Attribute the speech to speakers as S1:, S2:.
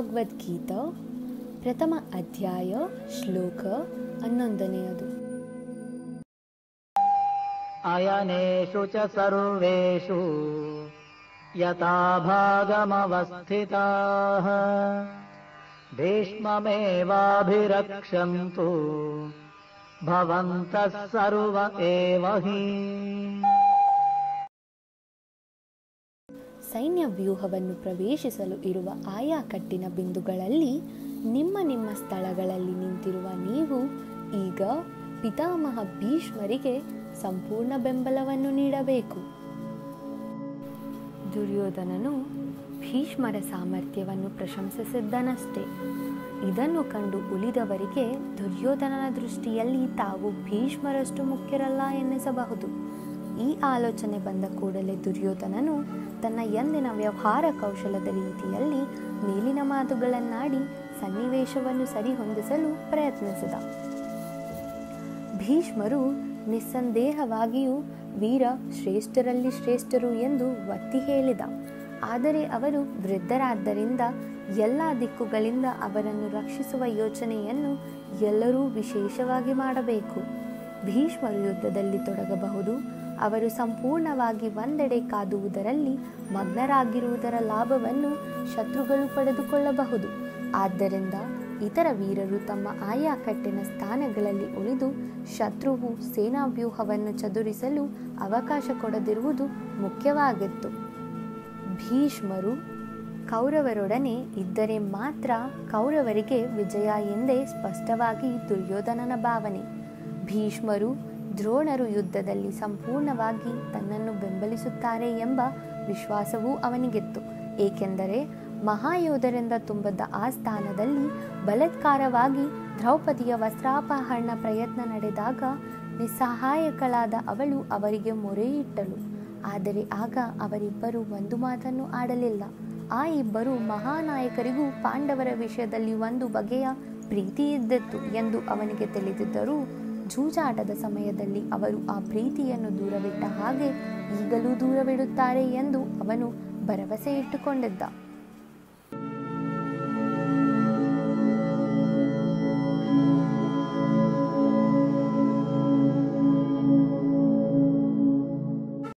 S1: ಭಗವದ್ಗೀತಾ ಪ್ರಥಮ ಅಧ್ಯಾಯ ಶ್ಲೋಕ ಹನ್ನೊಂದನೆಯದು
S2: अयनेषु च सर्वेषु यथा भागमवस्थिताः भीष्ममेवाभिरक्षन्तु भवन्तः सर्व एव हि
S1: ಸೈನ್ಯ ವ್ಯೂಹವನ್ನು ಪ್ರವೇಶಿಸಲು ಇರುವ ಆಯಾ ಕಟ್ಟಿನ ಬಿಂದುಗಳಲ್ಲಿ ನಿಮ್ಮ ನಿಮ್ಮ ಸ್ಥಳಗಳಲ್ಲಿ ನಿಂತಿರುವ ನೀವು ಈಗ ಪಿತಾಮಹ ಭೀಷ್ಮರಿಗೆ ಸಂಪೂರ್ಣ ಬೆಂಬಲವನ್ನು ನೀಡಬೇಕು. ದುರ್ಯೋಧನನು ಭೀಷ್ಮರ ಸಾಮರ್ಥ್ಯವನ್ನು ಪ್ರಶಂಸಿಸಿದ್ದನಷ್ಟೇ. ಇದನ್ನು ಕಂಡು ಉಳಿದವರಿಗೆ ದುರ್ಯೋಧನನ ದೃಷ್ಟಿಯಲ್ಲಿ ತಾವು ಭೀಷ್ಮರಷ್ಟು ಮುಖ್ಯರಲ್ಲ ಎನ್ನಿಸಬಹುದು. ಈ ಆಲೋಚನೆ ಬಂದ ಕೂಡಲೇ ದುರ್ಯೋಧನನು ತನ್ನ ಎಂದಿನ ವ್ಯವಹಾರ ಕೌಶಲದ ರೀತಿಯಲ್ಲಿ ಮೇಲಿನ ಮಾತುಗಳನ್ನಾಡಿ ಸನ್ನಿವೇಶವನ್ನು ಸರಿಹೊಂದಿಸಲು ಪ್ರಯತ್ನಿಸಿದ. ಭೀಷ್ಮರು ನಿಸ್ಸಂದೇಹವಾಗಿಯೂ ವೀರ ಶ್ರೇಷ್ಠರಲ್ಲಿ ಶ್ರೇಷ್ಠರು ಎಂದು ಒತ್ತಿ ಹೇಳಿದ. ಆದರೆ ಅವರು ವೃದ್ಧರಾದ್ದರಿಂದ ಎಲ್ಲ ದಿಕ್ಕುಗಳಿಂದ ಅವರನ್ನು ರಕ್ಷಿಸುವ ಯೋಚನೆಯನ್ನು ಎಲ್ಲರೂ ವಿಶೇಷವಾಗಿ ಮಾಡಬೇಕು. ಭೀಷ್ಮರು ಯುದ್ಧದಲ್ಲಿ ತೊಡಗಬಹುದು ಅವರು ಸಂಪೂರ್ಣವಾಗಿ ಒಂದೆಡೆ ಕಾದುವುದರಲ್ಲಿ ಮಗ್ನರಾಗಿರುವುದರ ಲಾಭವನ್ನು ಶತ್ರುಗಳು ಪಡೆದುಕೊಳ್ಳಬಹುದು. ಆದ್ದರಿಂದ ಇತರ ವೀರರು ತಮ್ಮ ಆಯಾ ಕಟ್ಟಿನ ಸ್ಥಾನಗಳಲ್ಲಿ ಉಳಿದು ಶತ್ರುವು ಸೇನಾ ವ್ಯೂಹವನ್ನು ಚದುರಿಸಲು ಅವಕಾಶ ಕೊಡದಿರುವುದು ಮುಖ್ಯವಾಗಿತ್ತು. ಭೀಷ್ಮರು ಕೌರವರೊಡನೆ ಇದ್ದರೆ ಮಾತ್ರ ಕೌರವರಿಗೆ ವಿಜಯ ಎಂದೇ ಸ್ಪಷ್ಟವಾಗಿ ದುರ್ಯೋಧನನ ಭಾವನೆ. ಭೀಷ್ಮರು ದ್ರೋಣರು ಯುದ್ಧದಲ್ಲಿ ಸಂಪೂರ್ಣವಾಗಿ ತನ್ನನ್ನು ಬೆಂಬಲಿಸುತ್ತಾರೆ ಎಂಬ ವಿಶ್ವಾಸವೂ ಅವನಿಗಿತ್ತು. ಏಕೆಂದರೆ ಮಹಾಯೋಧರಿಂದ ತುಂಬದ ಆ ಸ್ಥಾನದಲ್ಲಿ ಬಲತ್ಕಾರವಾಗಿ ದ್ರೌಪದಿಯ ವಸ್ತ್ರಾಪಹರಣ ಪ್ರಯತ್ನ ನಡೆದಾಗ ನಿಸ್ಸಹಾಯಕಳಾದ ಅವಳು ಅವರಿಗೆ ಮೊರೆಯಿಟ್ಟಳು. ಆದರೆ ಆಗ ಅವರಿಬ್ಬರು ಒಂದು ಮಾತನ್ನು ಆಡಲಿಲ್ಲ. ಆ ಇಬ್ಬರು ಮಹಾನಾಯಕರಿಗೂ ಪಾಂಡವರ ವಿಷಯದಲ್ಲಿ ಒಂದು ಬಗೆಯ ಪ್ರೀತಿ ಇದ್ದಿತ್ತು ಎಂದು ಅವನಿಗೆ ತಿಳಿದಿದ್ದರೂ ಜೂಜಾಟದ ಸಮಯದಲ್ಲಿ ಅವರು ಆ ಪ್ರೀತಿಯನ್ನು ದೂರವಿಟ್ಟ ಹಾಗೆ ಈಗಲೂ ದೂರವಿಡುತ್ತಾರೆ ಎಂದು ಅವನು ಭರವಸೆ ಇಟ್ಟುಕೊಂಡಿದ್ದ.